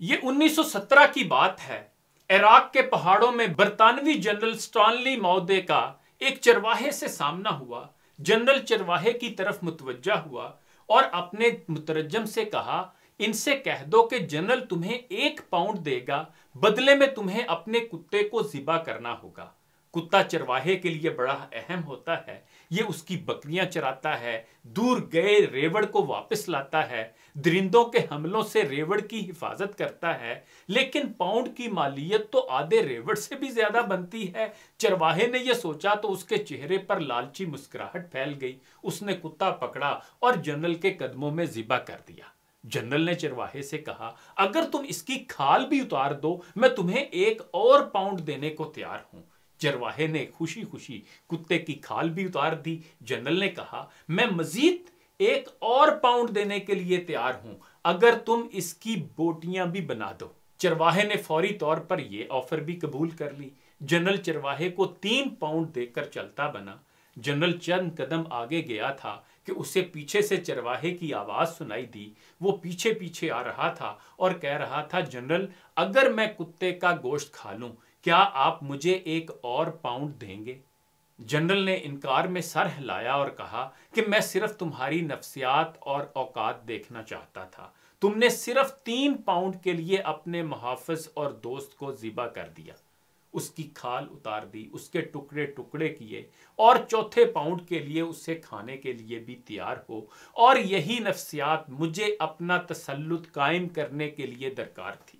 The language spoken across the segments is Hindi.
ये 1917 की बात है। इराक के पहाड़ों में बरतानवी जनरल स्टॉनली मौदे का एक चरवाहे से सामना हुआ। जनरल चरवाहे की तरफ़ मुतवजा हुआ और अपने मुतरजम से कहा, इनसे कह दो कि जनरल तुम्हें एक पाउंड देगा, बदले में तुम्हें अपने कुत्ते को जिबा करना होगा। कुत्ता चरवाहे के लिए बड़ा अहम होता है। ये उसकी बकरियाँ चराता है, दूर गए रेवड़ को वापस लाता है, दरिंदों के हमलों से रेवड़ की हिफाजत करता है, लेकिन पाउंड की मालियत तो आधे रेवड़ से भी ज़्यादा बनती है। चरवाहे ने यह सोचा तो उसके चेहरे पर लालची मुस्कुराहट फैल गई। उसने कुत्ता पकड़ा और जनरल के कदमों में जिबा कर दिया। जनरल ने चरवाहे से कहा, अगर तुम इसकी खाल भी उतार दो, मैं तुम्हें एक और पाउंड देने को तैयार हूँ। चरवाहे ने खुशी खुशी कुत्ते की खाल भी उतार दी। जनरल ने कहा, मैं मजीद एक और पाउंड देने के लिए तैयार हूँ। अगर तुम इसकी बोटियाँ भी बना दो। चरवाहे ने फौरी तौर पर यह ऑफ़र भी कबूल कर ली। जनरल चरवाहे को तीन पाउंड देकर चलता बना। जनरल चंद कदम आगे गया था कि उसे पीछे से चरवाहे की आवाज़ सुनाई दी। वो पीछे पीछे आ रहा था और कह रहा था, जनरल, अगर मैं कुत्ते का गोश्त खा लूँ क्या आप मुझे एक और पाउंड देंगे? जनरल ने इनकार में सर हिलाया और कहा कि मैं सिर्फ़ तुम्हारी नफ्सियात और औकात देखना चाहता था। तुमने सिर्फ़ तीन पाउंड के लिए अपने मुहाफिज और दोस्त को जिबा कर दिया। उसकी खाल उतार दी, उसके टुकड़े टुकड़े किए और चौथे पाउंड के लिए उसे खाने के लिए भी तैयार हो और यही नफ्सियात मुझे अपना तसल्लुत कायम करने के लिए दरकार थी।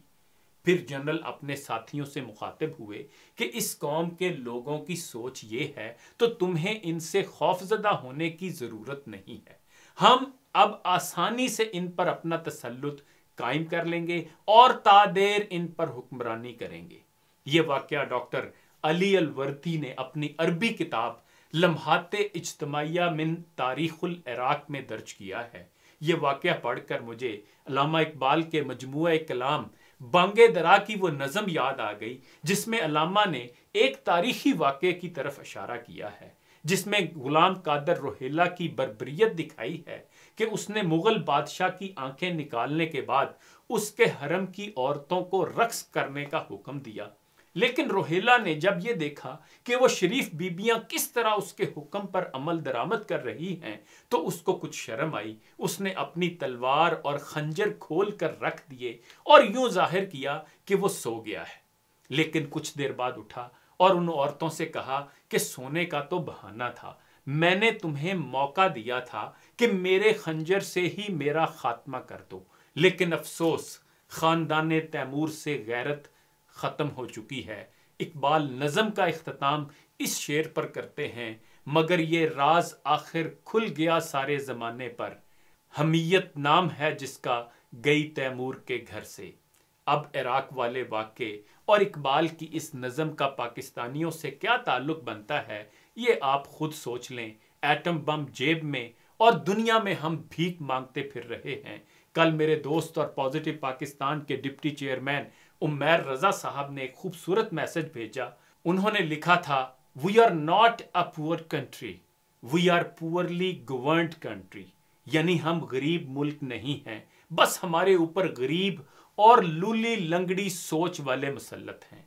फिर जनरल अपने साथियों से मुखातिब हुए कि इस कौम के लोगों की सोच ये है तो तुम्हें इनसे खौफजदा होने की ज़रूरत नहीं है। हम अब आसानी से इन पर अपना तसल्लुत कायम कर लेंगे और तादेर इन पर हुक्मरानी करेंगे। ये वाक्य डॉक्टर अली अलवर्ती ने अपनी अरबी किताब लम्हाते इज्तमाया मिन तारीखुल इराक में दर्ज किया है। ये वाक्य पढ़कर मुझे अलामा इकबाल के मजमू कलाम बांगे दरा की वो नज़म याद आ गई, जिसमें अलामा ने एक तारीखी वाक्य की तरफ़ इशारा किया है, जिसमें गुलाम कादर रोहेला की बरबरीत दिखाई है कि उसने मुगल बादशाह की आँखें निकालने के बाद उसके हरम की औरतों को रक्स करने का हुक्म दिया। लेकिन रोहेला ने जब यह देखा कि वो शरीफ बीबियाँ किस तरह उसके हुक्म पर अमल दरामद कर रही हैं तो उसको कुछ शर्म आई। उसने अपनी तलवार और खंजर खोल कर रख दिए और यूँ ज़ाहिर किया कि वो सो गया है। लेकिन कुछ देर बाद उठा और उन औरतों से कहा कि सोने का तो बहाना था। मैंने तुम्हें मौका दिया था कि मेरे खंजर से ही मेरा खात्मा कर दो। लेकिन अफसोस, खानदान तैमूर से गैरत ख़त्म हो चुकी है। इकबाल नज़म का अख्ताम इस शेर पर करते हैं, मगर ये राज आखिर खुल गया सारे ज़माने पर। हमीयत नाम है जिसका गई तैमूर के घर से। अब इराक वाले वाक़े और इकबाल की इस नज़म का पाकिस्तानियों से क्या ताल्लुक बनता है, ये आप खुद सोच लें। एटम बम जेब में और दुनिया में हम भीख मांगते फिर रहे हैं। कल मेरे दोस्त और पॉजिटिव पाकिस्तान के डिप्टी चेयरमैन उमैर रजा साहब ने एक खूबसूरत मैसेज भेजा। उन्होंने लिखा था we are not a poor country we are poorly governed country यानी हम गरीब मुल्क नहीं हैं। बस हमारे ऊपर गरीब और लूली लंगड़ी सोच वाले मुसलत हैं।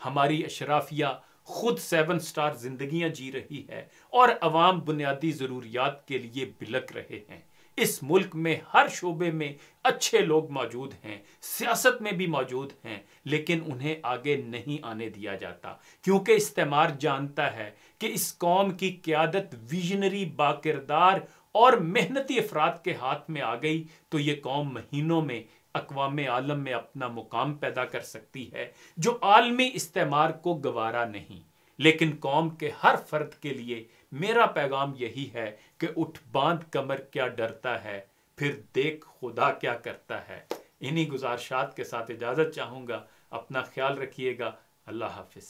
हमारी अशराफिया खुद सेवन स्टार जिंदगियाँ जी रही है और अवाम बुनियादी ज़रूरियात के लिए बिलक रहे हैं। इस मुल्क में, हर शोबे में अच्छे लोग मौजूद हैं, सियासत में भी मौजूद हैं, लेकिन उन्हें आगे नहीं आने दिया जाता। क्योंकि इस्तेमार जानता है कि इस कौम की क्यादत विजनरी बाकिरदार और मेहनती अफराद के हाथ में आ गई तो ये कौम महीनों में, अकवाम आलम में अपना मुकाम पैदा कर सकती है, जो आलमी इस्तेमार को गवारा नहीं। लेकिन कौम के हर फर्द के लिए मेरा पैगाम यही है कि उठ बाँध कमर क्या डरता है, फिर देख खुदा क्या करता है। इन्हीं गुजारशात के साथ इजाज़त चाहूँगा। अपना ख्याल रखिएगा। अल्लाह हाफिज।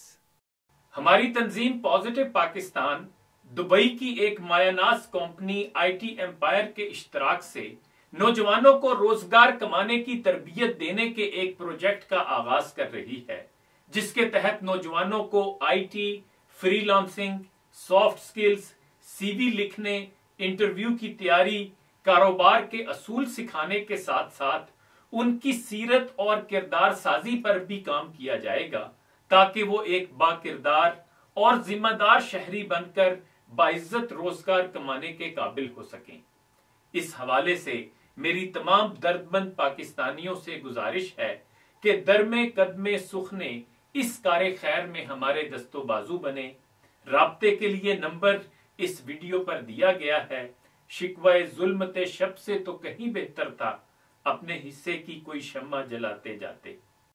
हमारी तंजीम पॉजिटिव पाकिस्तान, दुबई की एक मायानास कंपनी आईटी एम्पायर के इश्तराक से नौजवानों को रोज़गार कमाने की तरबियत देने के एक प्रोजेक्ट का आगाज़ कर रही है। जिसके तहत नौजवानों को IT freelancing soft skills CV लिखने इंटरव्यू की तैयारी, कारोबार के असूल सिखाने के साथ साथ उनकी सीरत और किरदार साजी पर भी काम किया जाएगा, ताकि वो एक बाकिरदार और जिम्मेदार शहरी बनकर बाइज्जत रोज़गार कमाने के काबिल हो सकें। इस हवाले से मेरी तमाम दर्दमंद पाकिस्तानियों से गुजारिश है कि दरमे कदमे सुखने इस कार खैर में हमारे दस्तो बाजू बने। रबते के लिए नंबर इस वीडियो पर दिया गया है। शिकवाए जुल्मते शब से तो कहीं बेहतर था। अपने हिस्से की कोई शम्मा जलाते जाते।